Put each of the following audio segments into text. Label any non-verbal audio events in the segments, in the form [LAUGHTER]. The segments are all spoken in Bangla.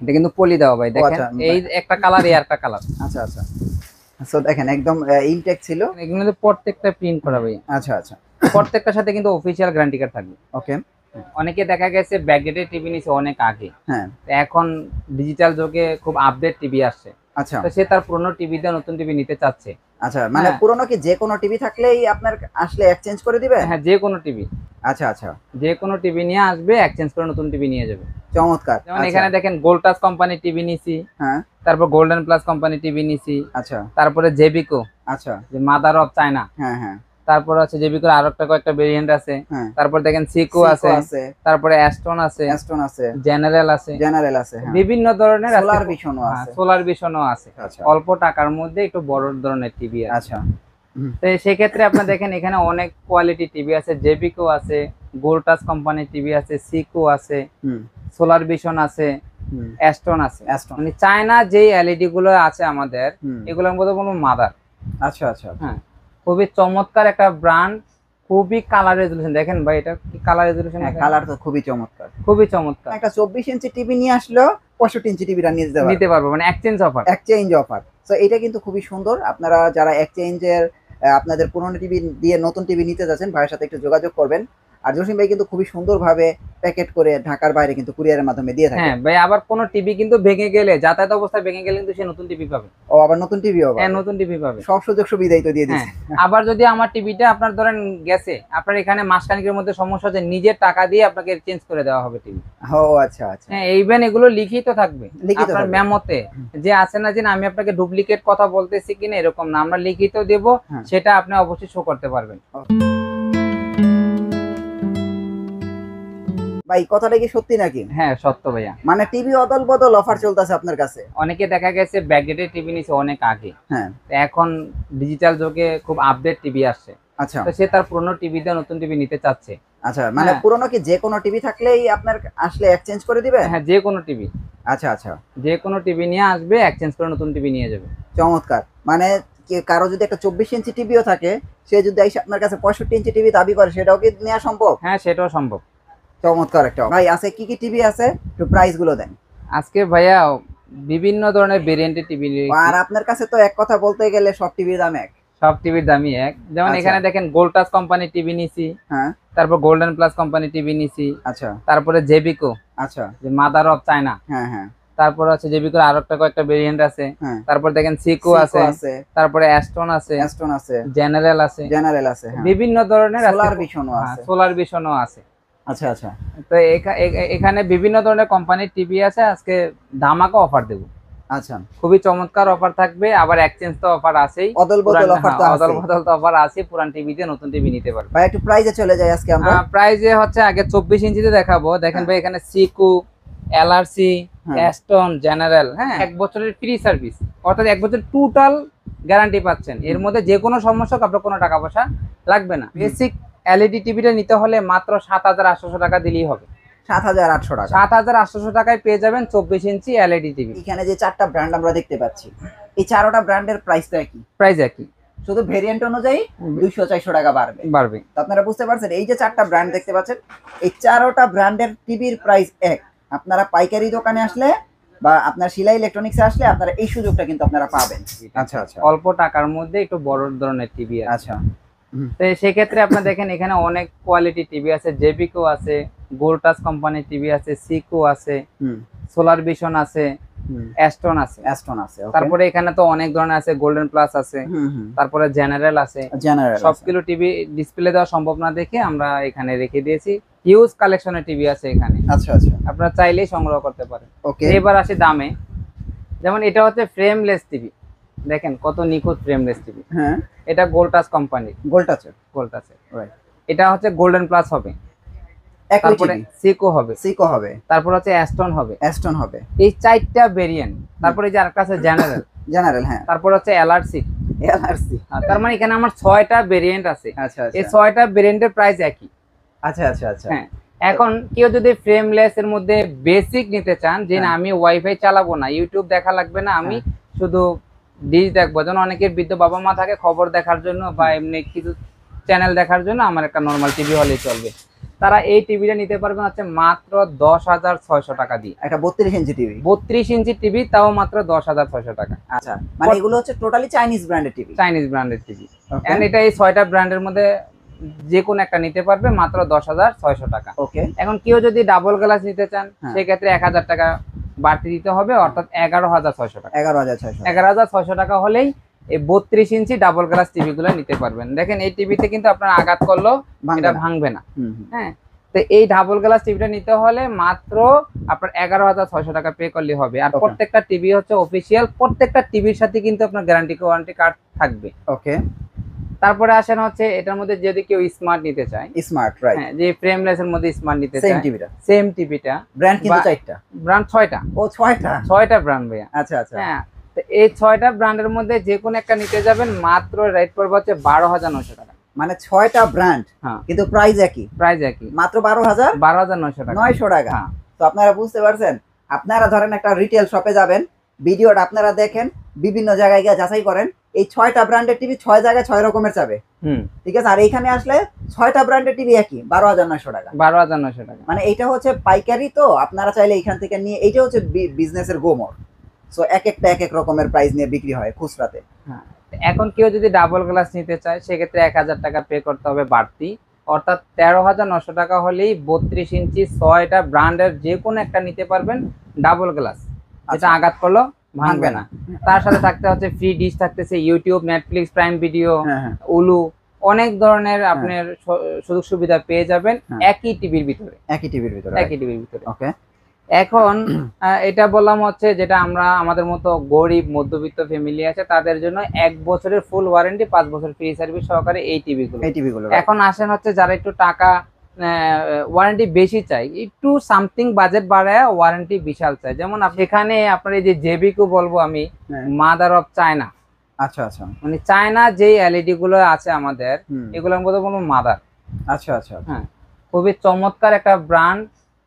এটা কিন্তু পলি দেওয়া ভাই দেখেন? আচ্ছা, এই একটা কালার এই একটা কালার আচ্ছা আচ্ছা। সো দেখেন একদম ইনটেক ছিল। এগুলো প্রত্যেকটা প্রিন্ট করা ভাই। আচ্ছা আচ্ছা। প্রত্যেকটার সাথে কিন্তু অফিসিয়াল গ্যারান্টি কার্ড থাকবে। ওকে অনেকে দেখা গেছে ব্যাকডেটেড টিভি নিছে অনেক আগে। হ্যাঁ। এখন ডিজিটাল যুগে খুব আপডেট টিভি আসছে। আচ্ছা। তো সে তার পুরনো টিভিতে নতুন টিভি নিতে চাচ্ছে। আচ্ছা মানে হ্যাঁ। পুরনো কি যে কোনো টিভি থাকলেই আপনার আসলে এক্সচেঞ্জ করে দিবে? হ্যাঁ যে কোনো টিভি আচ্ছা আচ্ছা। যে কোনো টিভি নিয়ে আসবে এক্সচেঞ্জ করে নতুন টিভি নিয়ে যাবে। চমৎকার। যেমন আচ্ছা, এখানে দেখেন গোল্ডটাস কোম্পানি টিভি নিছি। হ্যাঁ। তারপর গোল্ডেন প্লাস কোম্পানি টিভি নিছি। আচ্ছা। তারপরে জেবিকো আচ্ছা। যে মাদার অফ চায়না হ্যাঁ হ্যাঁ। তারপর আছে জেবিকোর আরও একটা কয়েকটা ভেরিয়েন্ট আছে। হ্যাঁ। তারপর দেখেন সিকো আছে। তারপরে অ্যাস্টন আছে। অ্যাস্টন আছে। জেনারেল আছে। জেনারেল আছে হ্যাঁ। বিভিন্ন ধরনের সোলার ভিশনও আছে। সোলার ভিশনও আছে। আচ্ছা। অল্প টাকার মধ্যে একটু বড় ধরনের টিভি আছে। আচ্ছা। তো সেক্ষেত্রে আপনি দেখেন এখানে অনেক কোয়ালিটি টিভি আছে। জেবিকো আছে গোল্টাস কোম্পানির টিভি আছে সিকো আছে। সোলার ভিশন আছে অ্যাস্টন আছে। মানে চায়না যে এলইডি গুলো আছে আমাদের এগুলোর মধ্যে কোনো মাদার আচ্ছা আচ্ছা হ্যাঁ খুবই চমৎকার একটা ব্র্যান্ড খুবই কালার রেজলিউশন দেখেন ভাই এটা কি কালার রেজলিউশন কালার তো খুবই চমৎকার। খুবই চমৎকার। একটা চব্বিশ ইঞ্চি টিভি নিয়ে আসলো পঁয়ষট্টি ইঞ্চি টিভিটা নিয়ে নিতে পারব মানে এক্সচেঞ্জ অফার এক্সচেঞ্জ অফার তো এটা কিন্তু খুবই সুন্দর। আপনারা যারা এক্সচেঞ্জের আপনাদের পুরনো টিভি দিয়ে নতুন টিভি নিতে যাচ্ছেন ভাইয়ের সাথে একটু যোগাযোগ করবেন। আর জসিম ভাই কিন্তু খুবই সুন্দরভাবে প্যাকেট করে ঢাকার বাইরে কিন্তু কুরিয়ারের মাধ্যমে দিয়ে থাকে। হ্যাঁ ভাই আবার কোন টিভি কিন্তু ভেঙে গেলে যাতায়াত অবস্থায় ভেঙে গেলে কিন্তু সে নতুন টিভি পাবে। ও আবার নতুন টিভিও হ্যাঁ নতুন টিভি পাবে। সব সুযোগ সুবিধাই তো দিয়ে হ্যাঁ দিচ্ছে আবার যদি আমার টিভিটা আপনার ধরেন গেছে আপনার এখানে মাসখানিকের মধ্যে সমস্যা হচ্ছে নিজের টাকা দিয়ে আপনাকে চেঞ্জ করে দেওয়া হবে টিভি ও আচ্ছা আচ্ছা। হ্যাঁ ইভেন এগুলো লিখিত থাকবে। লিখিত আপনার। মেমোতে যে আছে না যে আমি আপনাকে ডুপ্লিকেট কথা বলতেছি কিনা এরকম না আমরা লিখিত দেব হ্যাঁ। সেটা আপনি অবশ্যই শো করতে পারবেন। ভাই কথাটা কি সত্যি নাকি? হ্যাঁ সত্য ভাইয়া। মানে টিভি অদল বদল অফার চলতেছে আপনার কাছে? অনেকে দেখা গেছে ব্যাকডেটেড টিভি নিছে অনেক আগে। হ্যাঁ। এখন ডিজিটাল যুগে খুব আপডেট টিভি আসছে। আচ্ছা। তো সে তার পুরনো টিভি টিভিতে নতুন টিভি নিতে চাচ্ছে। আচ্ছা মানে হ্যাঁ। পুরনো কি যে কোনো টিভি থাকলেই আপনার আসলে এক্সচেঞ্জ করে দিবে? হ্যাঁ যে কোনো টিভি। আচ্ছা আচ্ছা। যে কোনো টিভি নিয়ে আসবে এক্সচেঞ্জ করে নতুন টিভি নিয়ে যাবে। চমৎকার। মানে কারও যদি একটা চব্বিশ ইঞ্চি টিভিও থাকে সে যদি এসে আপনার কাছে পঁয়ষট্টি ইঞ্চি টিভি দাবি করে সেটাও কি নেওয়া সম্ভব? হ্যাঁ সেটাও সম্ভব। চমৎকার একটা ভাই আছে কি কি টিভি আছে? একটু প্রাইসগুলো দেন। আজকে ভাইয়া বিভিন্ন ধরনের ভেরিয়েন্টের টিভি আর আপনার কাছে তো এক কথা বলতে গেলে সব টিভির দাম এক। সব টিভির দামই এক। যেমন আচ্ছা। এখানে দেখেন গোল্ডটাস কোম্পানি টিভি নিছি। হ্যাঁ। তারপর গোল্ডেন প্লাস কোম্পানি টিভি নিছি। আচ্ছা। তারপরে জেবিকো আচ্ছা। যে মাদার অফ চায়না হ্যাঁ হ্যাঁ। তারপর আছে জেবিকোর আরও একটা কয়েকটা ভেরিয়েন্ট আছে। হ্যাঁ। তারপর দেখেন সিকো আছে। তারপরে অ্যাস্টন আছে। অ্যাস্টন আছে। জেনারেল আছে। জেনারেল আছে হ্যাঁ। বিভিন্ন ধরনের সোলার ভিশনও আছে। সোলার ভিশনও আছে। আচ্ছা আচ্ছা। তো এখানে বিভিন্ন ধরনের কোম্পানির টিভি আছে আজকে ধামাকা অফার দেবো। আচ্ছা। খুবই চমৎকার অফার থাকবে আবার এক্সচেঞ্জ তো অফার আছেই। অদল বদল অফার তো হ্যাঁ, অদল আছে বদল তো অফার আছে পুরান টিভিতে নতুন টিভি নিতে পারবে। ভাই একটু প্রাইজে চলে যাই আজকে আমরা। প্রাইজে হচ্ছে আগে চব্বিশ ইঞ্চিতে দেখাবো। দেখেন ভাই এখানে সিকু এলআরসি হ্যাঁ। অ্যাস্টন জেনারেল হ্যাঁ। এক বছরের ফ্রি সার্ভিস অর্থাৎ এক বছর টোটাল গ্যারান্টি পাচ্ছেন। এর মধ্যে যে কোনো সমস্যা আপনার কোনো টাকা পয়সা লাগবে না। বেসিক এলইডি টিভিটা নিতে হলে মাত্র সাত হাজার আটশোশো টাকা দিলেই হবে। সাত হাজার আটশো টাকা। সাত হাজার আটশোশো টাকায় পেয়ে যাবেন চব্বিশ ইঞ্চি এলইডি টিভি এখানে যে চারটা ব্র্যান্ড আমরা দেখতে পাচ্ছি এই চারোটা ব্র্যান্ডের প্রাইসটা কি? প্রাইস একই। শুধু ভেরিয়েন্ট অনুযায়ী দুইশো চারশো টাকা বাড়বে। বাড়বে। তো আপনারা বুঝতে পারছেন এই যে চারটা ব্র্যান্ড দেখতে পাচ্ছেন এই চারোটা ব্র্যান্ডের টিভির প্রাইস এক। আপনারা পাইকারি দোকানে আসলে বা আপনার শিলা ইলেকট্রনিক্সে আসলে আপনারা এই সুযোগটা কিন্তু আপনারা পাবেন। আচ্ছা আচ্ছা। অল্প টাকার মধ্যে একটু বড় ধরনের টিভি আছে। আচ্ছা। তো সেক্ষেত্রে আপনার দেখেন এখানে অনেক কোয়ালিটি টিভি আছে জেবিকো আছে গোল্টাস কোম্পানির টিভি আছে সিকো আছে সোলার ভিশন আছে অ্যাস্টন আছে। অ্যাস্টন আছে তারপরে এখানে তো অনেক ধরনের আছে গোল্ডেন প্লাস আছে তারপরে জেনারেল আছে। জেনারেল সবগুলো টিভি ডিসপ্লে দেওয়া সম্ভব না দেখে আমরা এখানে রেখে দিয়েছি। হিউজ কালেকশনের টিভি আছে এখানে। আচ্ছা আচ্ছা। আপনারা চাইলেই সংগ্রহ করতে পারেন। ওকে এবার আসি দামে। যেমন এটা হচ্ছে ফ্রেমলেস টিভি দেখেন কত নিখুঁত ফ্রেমলেস টিভি হ্যাঁ। এটা গোল্টাস কোম্পানির গোল্ড আছে রাইট এটা হচ্ছে গোল্ডেন প্লাস হবে। তারপরে সিকো হবে। সিকো হবে। তারপর হচ্ছে অ্যাস্টন হবে। অ্যাস্টন হবে। এই চারটা ভেরিয়েন্ট তারপরে এই যে আরেকটা আছে জেনারেল জেনারেল হ্যাঁ। তারপর হচ্ছে এলআরসি এলআরসি তার মানে এখানে আমার ছয়টা ভেরিয়েন্ট আছে। আচ্ছা এই আচ্ছা ছয়টা ভেরিয়েন্টের প্রাইস একই। আচ্ছা আচ্ছা আচ্ছা। হ্যাঁ। এখন কেউ যদি ফ্রেমলেস এর মধ্যে বেসিক নিতে চান যে না হ্যাঁ। আমি ওয়াইফাই চালাবো না ইউটিউব দেখা লাগবে না আমি শুধু ডিশ দেখব যেন অনেকের বৃদ্ধ বাবা মা থাকে খবর দেখার জন্য বা এমনি কিছু চ্যানেল দেখার জন্য আমার একটা নর্মাল টিভি হলেই চলবে। তারা এই টিভিটা নিতে পারবেন হচ্ছে মাত্র দশ হাজার ছয়শো টাকা দিয়ে। একটা বত্রিশ ইঞ্চি টিভি বত্রিশ ইঞ্চি টিভি তাও মাত্র দশ হাজার ছয়শো টাকা। আচ্ছা মানে এগুলো হচ্ছে টোটালি চাইনিজ ব্র্যান্ডের টিভি চাইনিজ ব্র্যান্ডের টিভি এন্ড এটা এই ছয়টা ব্র্যান্ডের মধ্যে যে কোনো একটা নিতে পারবে মাত্র দশ হাজার ছয়শো টাকা। ওকে এখন কেউ যদি ডাবল গ্লাস নিতে চান হ্যাঁ। সেক্ষেত্রে এক হাজার টাকা বাড়তি দিতে হবে অর্থাৎ এগারো হাজার ছয়শো টাকা। এগারো হাজার ছয়শো এগারো হাজার ছয়শো টাকা হলেই এই বত্রিশ ইঞ্চি ডাবল গ্লাস টিভি গুলো নিতে পারবেন। দেখেন এই টিভিতে কিন্তু আপনার আঘাত করলেও এটা ভাঙবে না। হ্যাঁ তো এই ডাবল গ্লাস টিভিটা নিতে হলে মাত্র আপনার এগারো হাজার ছয়শো টাকা পে করলে হবে। আর প্রত্যেকটা টিভি হচ্ছে অফিসিয়াল প্রত্যেকটা টিভির সাথে কিন্তু আপনার গ্যারান্টি ওয়ারেন্টি কার্ড থাকবে। ওকে তারপরে আসেন হচ্ছে এটার মধ্যে যদি কেউ স্মার্ট নিতে চায়। স্মার্ট রাইট হ্যাঁ যে ফ্রেমলেস এর মধ্যে স্মার্ট নিতে চায়। সেম টিভিটা সেম টিভিটা ব্র্যান্ড কিন্তু চারটা? ব্র্যান্ড ছয়টা। ও ছয়টা? ছয়টা ব্র্যান্ড ভাইয়া। আচ্ছা আচ্ছা। হ্যাঁ তো এই ছয়টা ব্র্যান্ডের মধ্যে যে কোনো একটা নিতে যাবেন মাত্র রেট পড়বে হচ্ছে বারো হাজার নশো টাকা। মানে ছয়টা ব্র্যান্ড কিন্তু প্রাইস একই? প্রাইস একই। মাত্র বারো হাজার? বারো হাজার নশো টাকা। নয়শো টাকা। হ্যাঁ। তো আপনারা বুঝতে পারছেন? আপনারা ধরেন একটা রিটেল শপে যাবেন ভিডিওটা আপনারা দেখেন বিভিন্ন জায়গায় গিয়ে যাচাই করেন এই ছয়টা ব্র্যান্ডের টিভি ছয় জায়গায় ছয় রকমের চাবে। হুম। ঠিক আছে? আর এইখানে আসলে ছয়টা ব্র্যান্ডের টিভি একই বারো হাজার নয়শো টাকা। বারো হাজার নয়শো টাকা। মানে এটা হচ্ছে পাইকারি তো আপনারা চাইলে এইখান থেকে নিয়ে এইটা হচ্ছে বিজনেসের গোমর সো এক একটা এক এক রকমের প্রাইস নিয়ে বিক্রি হয় খুচরাতে। হ্যাঁ। এখন কেউ যদি ডাবল গ্লাস নিতে চায় সেক্ষেত্রে এক হাজার টাকা পে করতে হবে বাড়তি। অর্থাৎ তেরো হাজার নশো টাকা হলেই বত্রিশ ইঞ্চি ছয়টা ব্র্যান্ডের যে কোনো একটা নিতে পারবেন ডাবল গ্লাস আচ্ছা। আঘাত করল ভাঙবে না। তার সাথে থাকতে হচ্ছে ফ্রি ডিশ থাকতেছে ইউটিউব নেটফ্লিক্স প্রাইম ভিডিও হ্যাঁ হ্যাঁ। উলু অনেক ধরনের আপনার সুযোগ সুবিধা পেয়ে যাবেন হ্যাঁ। একই টিভির ভিতরে। একই টিভির ভিতরে একই টিভির ভিতরে। ওকে এখন [CLEARS THROAT] এটা বললাম হচ্ছে যেটা আমরা আমাদের মতো গরিব মধ্যবিত্ত ফ্যামিলি আছে তাদের জন্য এক বছরের ফুল ওয়ারেন্টি পাঁচ বছর ফ্রি সার্ভিস সহকারে এই টিভি গুলো এই টিভি গুলো এখন আসেন হচ্ছে যারা একটু টাকা ওয়ারেন্টি বেশি চাই। একটু সামথিং বাজেট বাড়ায় ওয়ারেন্টি বিশাল চাই। যেমন এখানে আপনার এই যে জেবিকু বলব আমি। মাদার অফ চায়না আচ্ছা আচ্ছা। মানে চায়না যেই এলইডি গুলো আছে আমাদের। এগুলোর মধ্যে বলব মাদার আচ্ছা আচ্ছা হ্যাঁ। খুবই চমৎকার একটা ব্র্যান্ড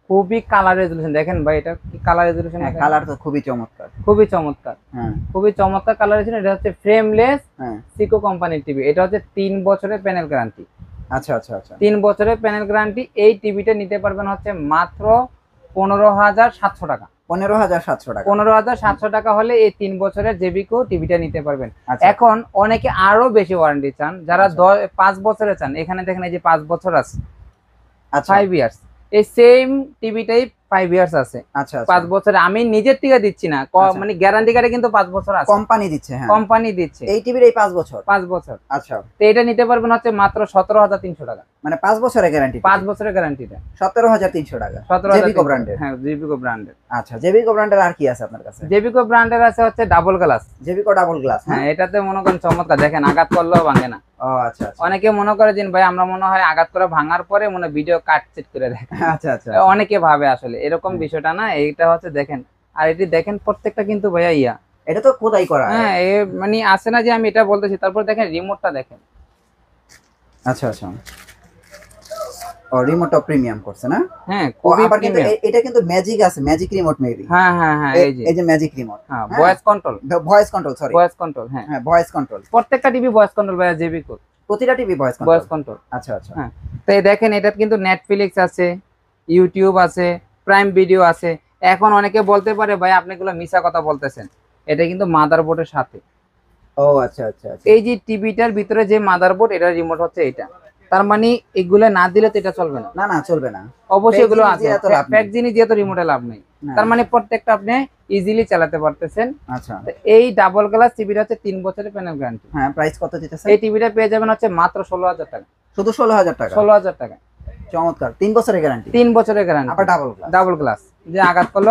খুবই কালার রেজলিউশন দেখেন ভাই এটা কি কালার রেজলিউশন কালার তো খুবই চমৎকার। খুবই চমৎকার। হ্যাঁ। খুবই চমৎকার কালার রেজলিউশন এটা হচ্ছে ফ্রেমলেস হ্যাঁ। সিকো কোম্পানির টিভি এটা হচ্ছে তিন বছরের প্যানেল গ্যারান্টি আচ্ছা আচ্ছা আচ্ছা। তিন বছরের প্যানেল গ্যারান্টি এই টিভিটা নিতে পারবেন হচ্ছে মাত্র পনেরো হাজার সাতশো টাকা। পনেরো হাজার সাতশো টাকা। পনেরো হাজার সাতশো টাকা হলে এই তিন বছরের জেবিকো টিভিটা নিতে পারবেন। আচ্ছা। এখন অনেকে আরও বেশি ওয়ারেন্টি চান যারা আচ্ছা। দশ পাঁচ বছরে চান। এখানে দেখেন এই যে পাঁচ বছর আছে। আচ্ছা। ফাইভ ইয়ার্স এই সেম টিভিটাই ফাইভ ইয়ার্স আছে। আচ্ছা পাঁচ বছরে আমি নিজের থেকে দিচ্ছি না। আচ্ছা। মানে গ্যারান্টি কার্ডে কিন্তু পাঁচ বছর আছে। কোম্পানি দিচ্ছে হ্যাঁ। কোম্পানি দিচ্ছে। এই টিভির এই পাঁচ বছর? পাঁচ বছর। আচ্ছা। তো এটা নিতে পারবেন হচ্ছে মাত্র সতেরো হাজার তিনশো টাকা। মানে পাঁচ বছরের গ্যারান্টি পাঁচ বছরের গ্যারান্টিটা সতেরো হাজার তিনশো টাকা। সতেরো জেবিকো ব্র্যান্ডের হ্যাঁ জেবিকো ব্র্যান্ডের আচ্ছা জেবিকো ব্র্যান্ডের আর কি আছে আপনার কাছে? জেবিকো ব্র্যান্ডের আছে হচ্ছে double glass Jebico double glass হ্যাঁ? এটাতে মনে করেন চমৎকার। দেখেন আঘাত করলেও ভাঙে না। ও আচ্ছা আচ্ছা। অনেকে মনে করে যে ভাই আমরা মনে হয় আঘাত করে ভাঙার পরে মনে ভিডিও কাট চেট করে দেখেন আচ্ছা আচ্ছা। অনেকে ভাবে আসলে। এরকম বিষয়টা না এইটা হচ্ছে দেখেন আর এটি দেখেন প্রত্যেকটা কিন্তু ভাইয়া ইয়া। এটা তো খোদাই করা। হ্যাঁ এ মানে আসে না যে আমি এটা বলতেছি তারপর দেখেন রিমোটটা দেখেন। আচ্ছা আচ্ছা। ও রিমোটটা প্রিমিয়াম করছে না? হ্যাঁ আবার কিন্তু এটা কিন্তু ম্যাজিক আছে ম্যাজিক রিমোট মেবি হ্যাঁ হ্যাঁ হ্যাঁ এই যে। এই যে ম্যাজিক রিমোট হ্যাঁ হ্যাঁ। Voice control voice control sorry voice control হ্যাঁ। হ্যাঁ ভয়েস কন্ট্রোল প্রত্যেকটা টিভি ভয়েস কন্ট্রোল ভাইয়া জেবি কোড প্রতিটা TV voice voice control control আচ্ছা আচ্ছা। হ্যাঁ। তো এই দেখেন এটা কিন্তু নেটফ্লিক্স আছে ইউটিউব আছে প্রাইম ভিডিও আছে। এখন অনেকে বলতে পারে ভাই আপনি এগুলো মিশা কথা বলতেছেন। এটা কিন্তু মাদারবোর্ডের সাথে। ও আচ্ছা আচ্ছা আচ্ছা। এই যে টিভিটার ভিতরে যে মাদারবোর্ড এটা রিমোট হচ্ছে এটা। তার মানে এগুলো না দিলে তো এটা চলবে না। না না চলবে না। অবশ্যই এগুলো আছে। প্যাক জিনিস দিয়ে তো রিমোটে লাভ নেই। তার মানে প্রত্যেকটা আপনি ইজিলি চালাতে পারতেছেন। আচ্ছা। এই ডাবল গ্লাস টিভিটা হচ্ছে তিন বছরের প্যানেল গ্যারান্টি হ্যাঁ প্রাইস কত দিতেছে এই টিভিটা পেয়ে যাবেন হচ্ছে মাত্র ষোলো হাজার টাকা। শুধু ষোলো হাজার টাকা? ষোলো হাজার টাকা। চমৎকার। তিন বছরের গ্যারান্টি তিন বছরের গ্যারান্টি আবার ডাবল গ্লাস ডাবল গ্লাস যে আঘাত করল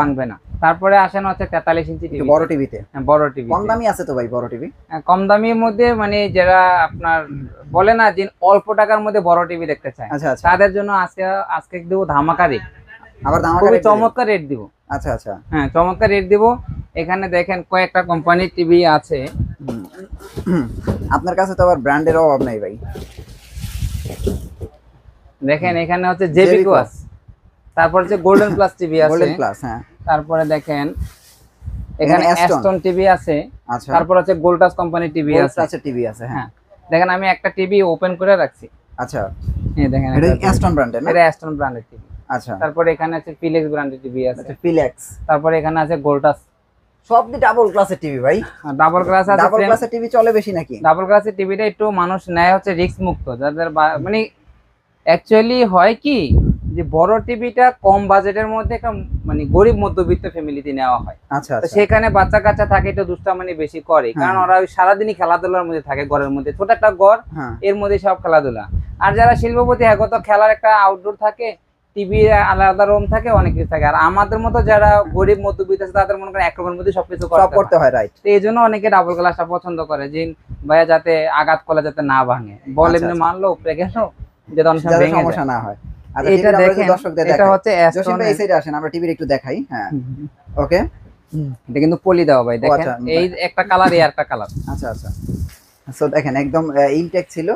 ভাঙবে না। তারপরে আসেন হচ্ছে তেতাল্লিশ ইঞ্চি টিভি বড় টিভিতে বড় টিভি কম দামি আছে তো ভাই বড় টিভি কম দামির মধ্যে মানে যারা আপনার বলে না যে অল্প টাকার মধ্যে বড় টিভি দেখতে চায়। আচ্ছা আচ্ছা। তাদের জন্য আজকে আজকে দেবো ধামাকা রেট আবার খুবই চমৎকার রেট দিব। আচ্ছা আচ্ছা। হ্যাঁ চমৎকার রেট দিব। এখানে দেখেন কয়েকটা কোম্পানির টিভি আছে। আপনার কাছে তো আবার ব্র্যান্ডের অভাব নাই ভাই। দেখেন এখানে হচ্ছে Jebico। আছে তারপর হচ্ছে গোল্ডেন প্লাস টিভি আছে। গোল্ডেন প্লাস হ্যাঁ। তারপরে দেখেন এখানে অ্যাস্টন টিভি আছে। আচ্ছা। তারপর হচ্ছে গোল্ডাস কোম্পানির টিভি আছে। প্লাসের টিভি আছে হ্যাঁ। হ্যাঁ। দেখেন আমি একটা টিভি ওপেন করে রাখছি। আচ্ছা। এই দেখেন এটা অ্যাস্টন ব্র্যান্ডের না? এটা অ্যাস্টন ব্র্যান্ডের টিভি আচ্ছা। তারপরে এখানে আছে ফিলিক্স ব্র্যান্ডের টিভি আছে। আচ্ছা ফিলেক্স তারপরে এখানে আছে গোল্টাস সব দি ডাবল ক্লাসের টিভি ভাই। ডাবল গ্লাস আছে ডাবল ক্লাসের টিভি চলে বেশি নাকি? ডাবল গ্লাসের টিভিটা একটু মানুষ নেয় হচ্ছে রিস্ক মুক্ত। যাদের মানে অ্যাকচুয়ালি হয় কি যে বড় টিভিটা কম বাজেটের মধ্যে একটা মানে গরিব মধ্যবিত্ত ফ্যামিলিতে নেওয়া হয়। আচ্ছা আচ্ছা। সেখানে বাচ্চা কাচ্চা থাকে একটু দুষ্টামানি বেশি করে কারণ হ্যাঁ। ওরা ওই সারাদিনই খেলাধুলার মধ্যে থাকে ঘরের মধ্যে। ছোট একটা ঘর হ্যাঁ। এর মধ্যে সব খেলাধুলা। আর যারা শিল্পপতি হ্যাঁ তো খেলার একটা আউটডোর থাকে টিভি আলাদা রুম থাকে অনেক কিছু থাকে। আর আমাদের মতো যারা গরিব মধ্যবিত্ত আছে তাদের মনে করেন এক রুমের মধ্যে সবকিছু করতে হয়। রাইট তো এই জন্য অনেকে ডাবল গ্লাসটা পছন্দ করে যে ভাইয়া যাতে আঘাত করলে যাতে না ভাঙে। বল আচ্ছা, এমনি আচ্ছা। মারলো উপরে গেল যাতে অনেক সময় যাতে ভেঙে যায়। সমস্যা না হয়। আচ্ছা এটা এটা দেখেন দেখেন দর্শকদের এটা হচ্ছে জসিম ভাই এই সাইডে আসেন আমরা টিভির একটু দেখাই হ্যাঁ। ওকে? এটা কিন্তু পলি দেওয়া ভাই দেখেন। আচ্ছা। এই একটা কালার এই একটা কালার আচ্ছা আচ্ছা। সো দেখেন একদম ইনটেক ছিল।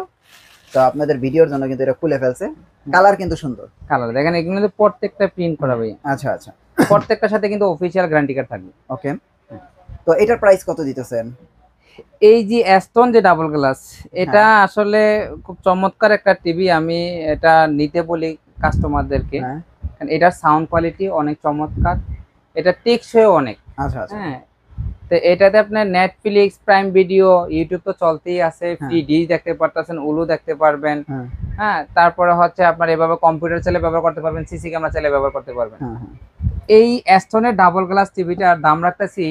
তো আপনাদের ভিডিওর জন্য কিন্তু এটা খুলে ফেলছে। কালার কিন্তু সুন্দর। কালার দেখেন এগুলো কিন্তু প্রত্যেকটা প্রিন্ট করা ভাই। আচ্ছা আচ্ছা। প্রত্যেকটার সাথে কিন্তু অফিসিয়াল গ্যারান্টি কার্ড থাকবে। ওকে। তো এটার প্রাইস কত দিতেছেন? এই যে অ্যাস্টন যে ডাবল গ্লাস এটা আসলে খুব চমৎকার একটা টিভি আমি এটা নিতে বলি কাস্টমারদেরকে হ্যাঁ। কারণ এটার সাউন্ড কোয়ালিটি অনেক চমৎকার এটা টেকসই অনেক। আচ্ছা আচ্ছা। হ্যাঁ তো এটাতে আপনার নেটফ্লিক্স প্রাইম ভিডিও ইউটিউব তো চলতেই আছে ফ্রি ডিশ দেখতে পারতেছেন উলু দেখতে পারবেন। হ্যাঁ। হ্যাঁ তারপরে হচ্ছে আপনার এভাবে কম্পিউটার চালিয়ে ব্যবহার করতে পারবেন সিসি ক্যামেরা চালিয়ে ব্যবহার করতে পারবেন। হ্যাঁ হ্যাঁ। এই অ্যাস্টনের ডাবল গ্লাস টিভিটার দাম রাখতেছি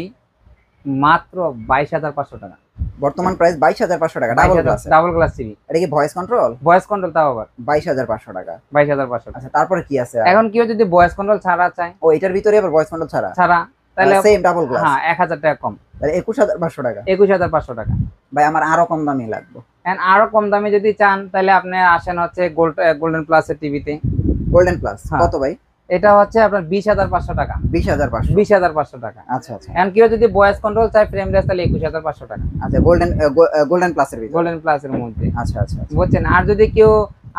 মাত্র বাইশ হাজার পাঁচশো টাকা। বর্তমান প্রাইস বাইশ হাজার পাঁচশো টাকা double glass double glass TV এটা কি ভয়েস কন্ট্রোল ভয়েস কন্ট্রোল তাও আবার। বাইশ হাজার পাঁচশো টাকা। বাইশ হাজার পাঁচশো আচ্ছা তারপরে কি আছে? এখন কেউ যদি ভয়েস কন্ট্রোল ছাড়া চায় ও এটার ভিতরে আবার ভয়েস কন্ট্রোল ছাড়া? ছাড়া তাহলে সেম ডাবল গ্লাস হ্যাঁ এক হাজার টাকা কম। তাহলে একুশ হাজার পাঁচশো টাকা। একুশ হাজার পাঁচশো টাকা। ভাই আমার আরও কম দামি লাগবে। আরও কম দামে যদি চান তাহলে আপনি আসেন হচ্ছে গোল্ড গোল্ডেন প্লাসের টিভিতে গোল্ডেন প্লাস। কত ভাই? এটা হচ্ছে আপনার বিশ হাজার পাঁচশো টাকা। বিশ হাজার পাঁচশো। বিশ হাজার পাঁচশো টাকা। আচ্ছা আচ্ছা। এখন কেউ যদি ভয়েস কন্ট্রোল চায় ফ্রেমলেস তাহলে একুশ হাজার পাঁচশো টাকা। আচ্ছা গোল্ডেন গোল্ডেন প্লাসের গোল্ডেন প্লাসের মধ্যে। আচ্ছা আচ্ছা আচ্ছা। বুঝছেন? আর যদি কেউ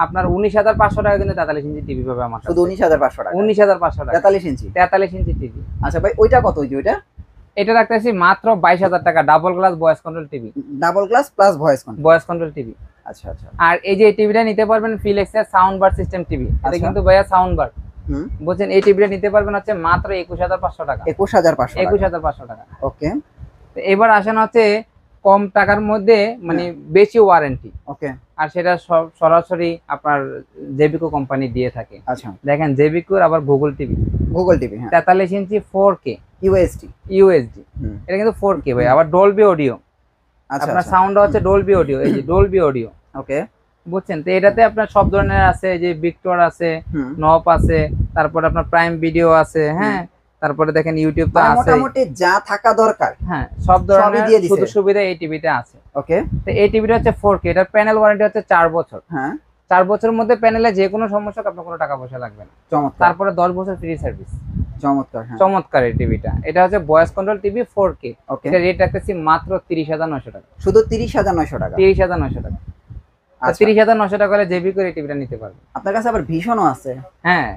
আপনার উনিশ হাজার পাঁচশো টাকা কিন্তু তেতাল্লিশ ইঞ্চি টিভি পাবে আমার শুধু উনিশ হাজার পাঁচশো টাকা? উনিশ হাজার পাঁচশো টাকা। তেতাল্লিশ ইঞ্চি? তেতাল্লিশ ইঞ্চি টিভি আচ্ছা ভাই ওইটা কত যে ওইটা? এটা রাখতেছি মাত্র বাইশ হাজার টাকা double glass voice control TV double glass plus voice control voice control TV আচ্ছা আচ্ছা। আর এই যে টিভিটা নিতে পারবেন ফিলেক্সের সাউন্ড বার সিস্টেম টিভি এটা আচ্ছা। কিন্তু ভাইয়া সাউন্ড বার বলছেন এই টিভিটা নিতে পারবেন হচ্ছে মাত্র একুশ হাজার পাঁচশো টাকা। একুশ হাজার পাঁচশো একুশ হাজার পাঁচশো টাকা। ওকে। তো এবার আসেন হচ্ছে কম টাকার মধ্যে মানে হ্যাঁ। বেশি ওয়ারেন্টি ওকে। আর সেটা সরাসরি আপনার জেবিকো কোম্পানি দিয়ে থাকে। আচ্ছা। দেখেন জেবিকোর আবার গুগল টিভি গুগল টিভি হ্যাঁ। তেতাল্লিশ ইঞ্চি ফোর কে ইউএসটি ইউএসডি এটা কিন্তু ফোর কে ভাই। আবার ডলবি অডিও আচ্ছা আপনার আচ্ছা। সাউন্ড হচ্ছে ডলবি অডিও এই যে ডলবি অডিও ওকে। বুঝছেন? তো এটাতে আপনার সব ধরনের আছে যে ভিক্টর আছে নপ আছে তারপরে আপনার প্রাইম ভিডিও আছে হ্যাঁ? তারপরে দেখেন ইউটিউব তো মানে আছে মোটামুটি যা থাকা দরকার হ্যাঁ সব ধরনের সুযোগ সুবিধা এই টিভিতে আছে। ওকে। তো এই টিভিটা হচ্ছে ফোর কে এটার প্যানেল ওয়ারেন্টি হচ্ছে চার বছর। হ্যাঁ। চার বছরের মধ্যে প্যানেলে যে কোনো সমস্যা আপনার কোনো টাকা পয়সা লাগবে না। চমৎকার। তারপরে দশ বছর ফ্রি সার্ভিস চমৎকার হ্যাঁ। চমৎকার এই টিভিটা এটা হচ্ছে voice control TV four K এটা রেট রাখতেছি মাত্র তিরিশ হাজার নশো টাকা। শুধু তিরিশ হাজার নয়শো টাকা? তিরিশ হাজার নশো টাকা। তিরিশ হাজার নশো টাকা হলে জেবি করে টিভিটা নিতে পারবে। আপনার কাছে আবার ভীষণও আছে। হ্যাঁ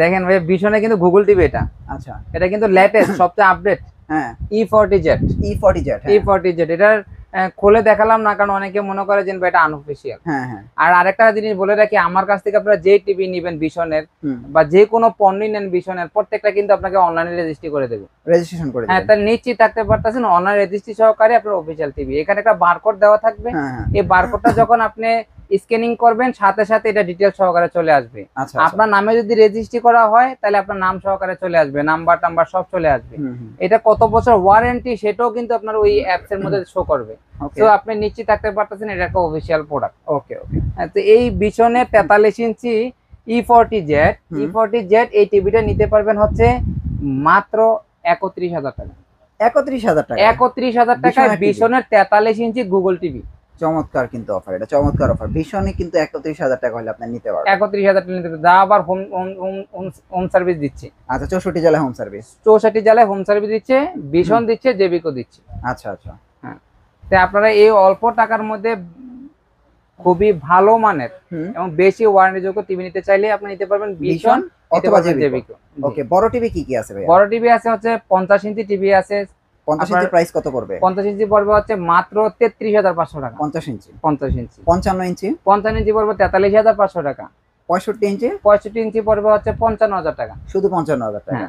দেখেন ভাই ভীষণে কিন্তু গুগল টিভি এটা। আচ্ছা। এটা কিন্তু লেটেস্ট সবচেয়ে আপডেট হ্যাঁ। E forty Z E forty Z E forty Z এটার খুলে দেখালাম না কারণ অনেকে মনে করে যে এটা আনঅফিসিয়াল হ্যাঁ হ্যাঁ। আর আরেকটা জিনিস বলে রাখি আমার কাছ থেকে আপনারা যে টিভি নেবেন ভীষণের বা যে কোনো পণ্যই নেন ভীষণের প্রত্যেকটা কিন্তু আপনাকে অনলাইনে রেজিস্ট্রি করে দেবে। রেজিস্ট্রেশন করে হ্যাঁ তাহলে নিশ্চিত থাকতে পারতেছেন অনলাইন রেজিস্ট্রি সহকারে আপনার অফিসিয়াল টিভি এখানে একটা বারকোড দেওয়া থাকবে। হ্যাঁ এই বারকোডটা যখন আপনি স্ক্যানিং করবেন সাথে সাথে এটা ডিটেল সহকারে চলে আসবে। আচ্ছা আচ্ছা। আপনার নামে যদি রেজিস্ট্রি করা হয় তাহলে আপনার নাম সহকারে চলে আসবে নাম্বার টাম্বার সব চলে আসবে। এটা কত বছর ওয়ারেন্টি সেটাও কিন্তু আপনার ওই অ্যাপস এর মধ্যে শো করবে। তো আপনি নিশ্চিত থাকতে পারতেছেন এটা একটা অফিসিয়াল প্রোডাক্ট ওকে ওকে তো এই বিছনে তেতাল্লিশ ইঞ্চি E forty Z. E forty Z এই টিভিটা নিতে পারবেন হচ্ছে মাত্র একত্রিশ হাজার টাকা। একত্রিশ হাজার টাকা একত্রিশ হাজার টাকায় বিছনের তেতাল্লিশ ইঞ্চি গুগল টিভি চমৎকার কিন্তু অফার এটা চমৎকার অফার ভীষণই কিন্তু একত্রিশ হাজার টাকা হলে আপনি নিতে পারবেন। একত্রিশ হাজার টাকা নিতে। যা আবার হোম হোম সার্ভিস দিচ্ছে। আচ্ছা চৌষট্টি জেলায় হোম সার্ভিস চৌষট্টি জেলায় হোম সার্ভিস দিচ্ছে ভীষণ দিচ্ছে জেবিকো দিচ্ছে। আচ্ছা আচ্ছা। হ্যাঁ। তো আপনারা এই অল্প টাকার মধ্যে খুবই ভালো মানের এবং বেশি ওয়ারেন্টি যোগ্য টিভি নিতে চাইলে আপনি নিতে পারবেন ভীষণ। অথবা জেবিকো জেবিকো ওকে বড় টিভি কি কি আছে ভাই বড় টিভি আছে হচ্ছে পঞ্চাশ ইঞ্চি টিভি আছে পঞ্চাশ আপনার- ইঞ্চি প্রাইস কত পড়বে? পঞ্চাশ ইঞ্চি পড়বে হচ্ছে মাত্র টাকা। ইঞ্চি। ইঞ্চি। পড়বে টাকা। পঁয়ষট্টি ইঞ্চি? পঁয়ষট্টি ইঞ্চি পড়বে হচ্ছে টাকা। শুধু টাকা। হ্যাঁ।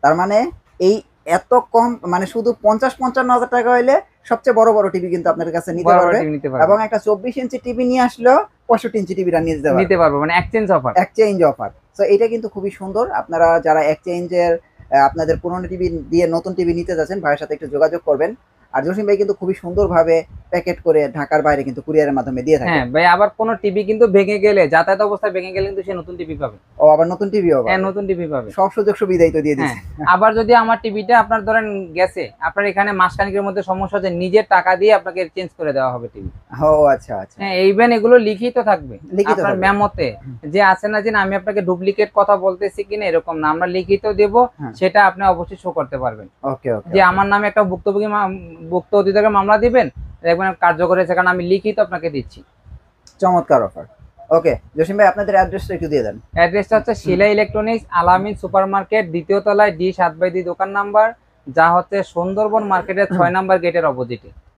তার মানে এই এত কম মানে শুধু পঞ্চাশ পঞ্চান্ন হাজার টাকা হইলে সবচেয়ে বড় বড় টিভি কিন্তু আপনাদের কাছে নিতে পারবে। এবং একটা চব্বিশ ইঞ্চি টিভি নিয়ে আসলেও পঁয়ষট্টি ইঞ্চি টিভিটা নিয়ে নিতে পারব মানে এক্সচেঞ্জ অফার এক্সচেঞ্জ অফার তো এটা কিন্তু খুবই সুন্দর। আপনারা যারা এক্সচেঞ্জের আপনাদের পুরনো টিভি দিয়ে নতুন টিভি নিতে যাচ্ছেন ভাইয়ের সাথে একটু যোগাযোগ করবেন। আর জসিম ভাই কিন্তু খুবই সুন্দরভাবে প্যাকেট করে ঢাকার বাইরে কিন্তু কুরিয়ারের মাধ্যমে দিয়ে থাকে। হ্যাঁ ভাই আবার কোনো টিভি কিন্তু ভেঙে গেলে যাতায়াত অবস্থায় ভেঙে গেলে কিন্তু সে নতুন টিভি পাবে। ও আবার নতুন টিভি হ্যাঁ নতুন টিভি পাবে। সব সুযোগ সুবিধাই তো দিয়ে দিচ্ছে। আবার যদি আমার টিভিটা আপনার ধরেন গেছে আপনার এখানে মাসখানিকের মধ্যে সমস্যা হচ্ছে নিজের টাকা দিয়ে আপনাকে চেঞ্জ করে দেওয়া হবে টিভি ও আচ্ছা আচ্ছা। হ্যাঁ এইভেন এগুলো লিখিত থাকবে। লিখিত আপনার। মেমোতে যে আছে না যে আমি আপনাকে ডুপ্লিকেট কথা বলতেছি কিনা এরকম না আমরা লিখিত দেব হ্যাঁ। সেটা আপনি অবশ্যই শো করতে পারবেন। ওকে ওকে যে আমার নামে একটা ভুক্তভোগী মা- ভুক্ত অধিকারের মামলা দিবেন দেখবেন কার্যকর হয়েছে কারণ আমি লিখিত আপনাকে দিচ্ছি। চমৎকার অফার ওকে জসিম ভাই আপনাদের অ্যাড্রেসটা একটু দিয়ে দেন। অ্যাড্রেসটা হচ্ছে Shila electronics Alamin super market দ্বিতীয় তলায় ডি সাত বাই দুই দোকান নাম্বার যা হচ্ছে সুন্দরবন মার্কেটের ছয় [COUGHS] নাম্বার গেটের অপোজিটে